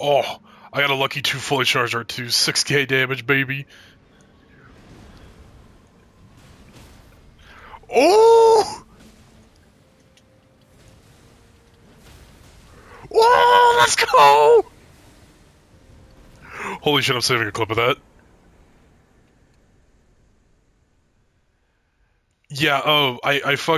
Oh, I got a lucky two fully charged R2, 6k damage, baby. Oh! Whoa, let's go! Holy shit, I'm saving a clip of that. Yeah, oh, I, I fuck.